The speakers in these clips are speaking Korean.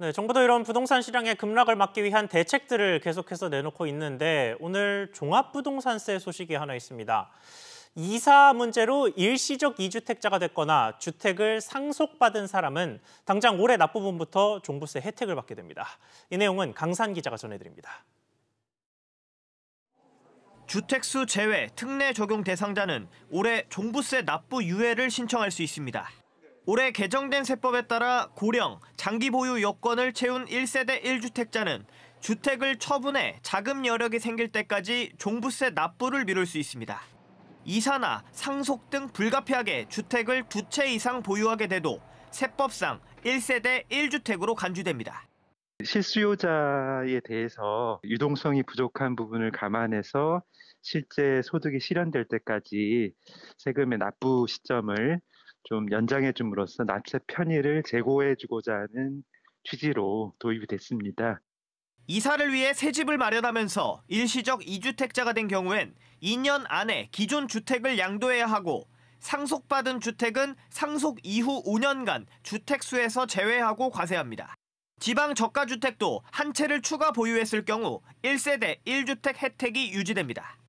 네, 정부도 이런 부동산 시장의 급락을 막기 위한 대책들을 계속해서 내놓고 있는데 오늘 종합부동산세 소식이 하나 있습니다. 이사 문제로 일시적 이주택자가 됐거나 주택을 상속받은 사람은 당장 올해 납부분부터 종부세 혜택을 받게 됩니다. 이 내용은 강산 기자가 전해드립니다. 주택수 제외 특례 적용 대상자는 올해 종부세 납부 유예를 신청할 수 있습니다. 올해 개정된 세법에 따라 고령, 장기 보유 여건을 채운 1세대 1주택자는 주택을 처분해 자금 여력이 생길 때까지 종부세 납부를 미룰 수 있습니다. 이사나 상속 등 불가피하게 주택을 두 채 이상 보유하게 돼도 세법상 1세대 1주택으로 간주됩니다. 실수요자에 대해서 유동성이 부족한 부분을 감안해서 실제 소득이 실현될 때까지 세금의 납부 시점을 좀 연장해 줌으로써 납세 편의를 제고해 주고자 하는 취지로 도입이 됐습니다. 이사를 위해 새 집을 마련하면서 일시적 2주택자가 된 경우엔 2년 안에 기존 주택을 양도해야 하고 상속받은 주택은 상속 이후 5년간 주택수에서 제외하고 과세합니다. 지방 저가주택도 한 채를 추가 보유했을 경우 1세대 1주택 혜택이 유지됩니다.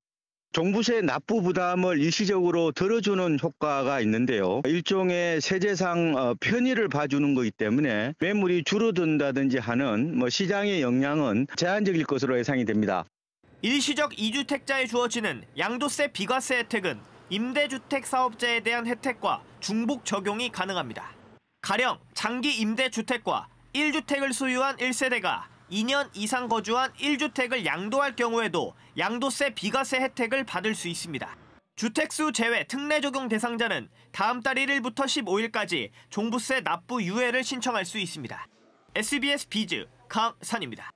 종부세 납부 부담을 일시적으로 덜어주는 효과가 있는데요. 일종의 세제상 어, 편의를 봐주는 거기 때문에 매물이 줄어든다든지 하는 뭐 시장의 영향은 제한적일 것으로 예상이 됩니다. 일시적 2주택자에 주어지는 양도세 비과세 혜택은 임대주택 사업자에 대한 혜택과 중복 적용이 가능합니다. 가령 장기 임대주택과 1주택을 소유한 1세대가 2년 이상 거주한 1주택을 양도할 경우에도 양도세 비과세 혜택을 받을 수 있습니다. 주택수 제외 특례 적용 대상자는 다음 달 1일부터 15일까지 종부세 납부 유예를 신청할 수 있습니다. SBS 비즈 강산입니다.